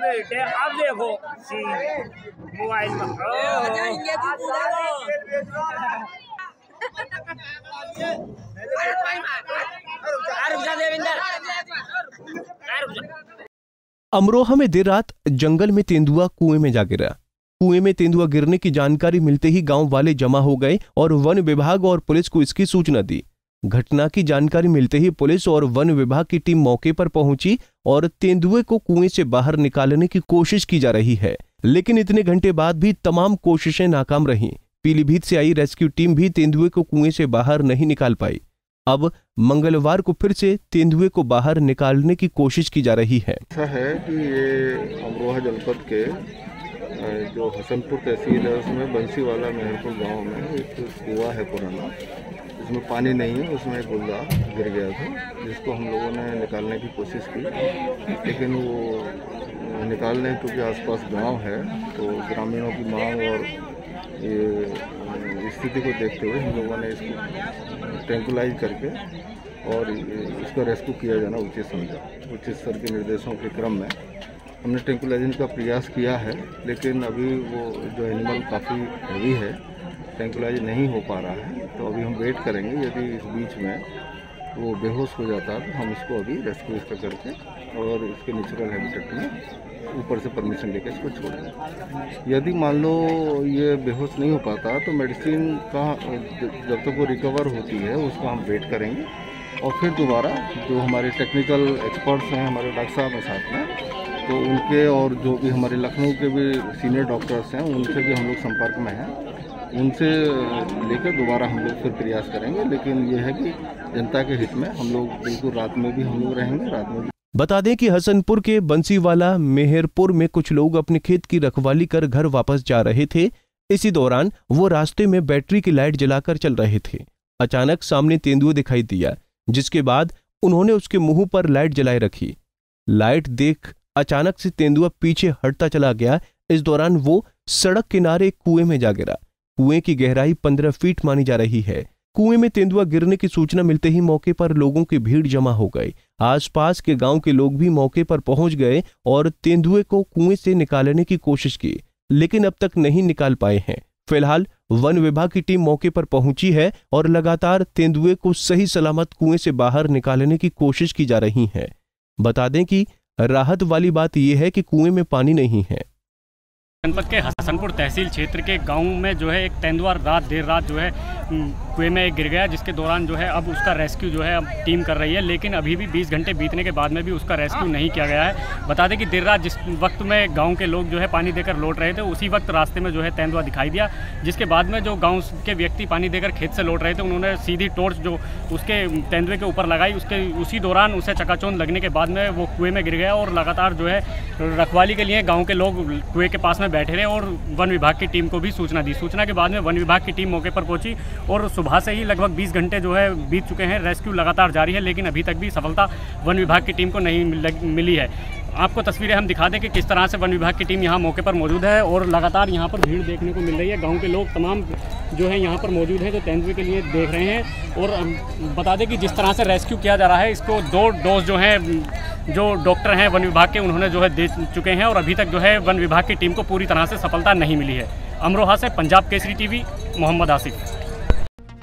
बेटे अब देखो मोबाइल अमरोहा में देर रात जंगल में तेंदुआ कुएँ में जा गिरा। कुएँ में तेंदुआ गिरने की जानकारी मिलते ही गाँव वाले जमा हो गए और वन विभाग और पुलिस को इसकी सूचना दी। घटना की जानकारी मिलते ही पुलिस और वन विभाग की टीम मौके पर पहुँची और तेंदुए को कुएँ से बाहर निकालने की कोशिश की जा रही है। लेकिन इतने घंटे बाद भी तमाम कोशिशें नाकाम रहीं। पीलीभीत से आई रेस्क्यू टीम भी तेंदुए को कुएँ से बाहर नहीं निकाल पाई। अब मंगलवार को फिर से तेंदुए को बाहर निकालने की कोशिश की जा रही है। ऐसा है कि ये अमरोहा जनपद के जो हसनपुर तहसील है, उसमें बंसीवाला मेहरपुर गाँव में एक कुआ है पुराना। इसमें पानी नहीं है, उसमें एक गुल्ला गिर गया था, जिसको हम लोगों ने निकालने की कोशिश की। लेकिन वो निकालने क्योंकि आसपास गाँव है तो ग्रामीणों की मांग और ये स्थिति को देखते हुए हम लोगों ने इसको ट्रैंकुलाइज करके और इसका रेस्क्यू किया जाना उचित समझा। उचित स्तर के निर्देशों के क्रम में हमने ट्रैंकुलाइजेशन का प्रयास किया है, लेकिन अभी वो जो एनिमल काफ़ी हैवी है ट्रैंकुलाइज नहीं हो पा रहा है तो अभी हम वेट करेंगे, यदि इस बीच में वो बेहोश हो जाता है तो हम इसको अभी रेस्क्यू इसका करके और इसके नेचुरल हैबिटेट में ऊपर से परमिशन लेकर इसको छोड़ छोड़ेंगे। यदि मान लो ये बेहोश नहीं हो पाता तो मेडिसिन का, जब तक वो रिकवर होती है, उसका हम वेट करेंगे और फिर दोबारा जो हमारे टेक्निकल एक्सपर्ट्स हैं, हमारे डॉक्टर साहब हैं साथ में तो उनके और जो भी हमारे लखनऊ के भी सीनियर डॉक्टर्स हैं, उनसे भी हम लोग संपर्क में हैं। उनसे लेकर दोबारा हम लोग फिर प्रयास करेंगे, लेकिन ये है कि जनता के हित में हम लोग बिल्कुल रात में भी हम लोग रहेंगे, रात में बता दें कि हसनपुर के बंसीवाला, मेहरपुर में कुछ लोग अपने खेत की रखवाली कर घर वापस जा रहे थे। इसी दौरान वो रास्ते में बैटरी की लाइट जलाकर चल रहे थे। अचानक सामने तेंदुआ दिखाई दिया, जिसके बाद उन्होंने उसके मुँह पर लाइट जलाए रखी। लाइट देख अचानक से तेंदुआ पीछे हटता चला गया। इस दौरान वो सड़क किनारे कुएँ में जा गिरा। कुएँ की गहराई पंद्रह फीट मानी जा रही है। कुएँ में तेंदुआ गिरने की सूचना मिलते ही मौके पर लोगों की भीड़ जमा हो गई। आसपास के गाँव के लोग भी मौके पर पहुँच गए और तेंदुए को कुएँ से निकालने की कोशिश की, लेकिन अब तक नहीं निकाल पाए हैं। फ़िलहाल, वन विभाग की टीम मौके पर पहुँची है और लगातार तेंदुए को सही सलामत कुएँ से बाहर निकालने की कोशिश की जा रही है। बता दें कि राहत वाली बात यह है कि कुएँ में पानी नहीं है। जनपद के हसनपुर तहसील क्षेत्र के गाँव में जो है एक तेंदुआ रात देर रात जो है कुएँ में गिर गया, जिसके दौरान जो है अब उसका रेस्क्यू जो है अब टीम कर रही है, लेकिन अभी भी 20 घंटे बीतने के बाद में भी उसका रेस्क्यू नहीं किया गया है। बता दें कि देर रात जिस वक्त में गाँव के लोग जो है पानी देकर लौट रहे थे, उसी वक्त रास्ते में जो है तेंदुआ दिखाई दिया, जिसके बाद में जो गाँव के व्यक्ति पानी देकर खेत से लौट रहे थे, उन्होंने सीधी टॉर्च जो उसके तेंदुए के ऊपर लगाई, उसके उसी दौरान उसे चकाचौंध लगने के बाद में वो कुएँ में गिर गया और लगातार जो है रखवाली के लिए गाँव के लोग कुएँ के पास में बैठे रहे और वन विभाग की टीम को भी सूचना दी। सूचना के बाद में वन विभाग की टीम मौके पर पहुँची और सुबह से ही लगभग 20 घंटे जो है बीत चुके हैं, रेस्क्यू लगातार जारी है, लेकिन अभी तक भी सफलता वन विभाग की टीम को नहीं मिली है। आपको तस्वीरें हम दिखा दें कि किस तरह से वन विभाग की टीम यहाँ मौके पर मौजूद है और लगातार यहाँ पर भीड़ देखने को मिल रही है। गाँव के लोग तमाम जो है यहाँ पर मौजूद हैं, जो तेंदुए के लिए देख रहे हैं। और बता दें कि जिस तरह से रेस्क्यू किया जा रहा है, इसको दो डोज जो हैं, जो डॉक्टर हैं वन विभाग के, उन्होंने जो है दे चुके हैं और अभी तक जो है वन विभाग की टीम को पूरी तरह से सफलता नहीं मिली है। अमरोहा से पंजाब केसरी टीवी, मोहम्मद आसिफ।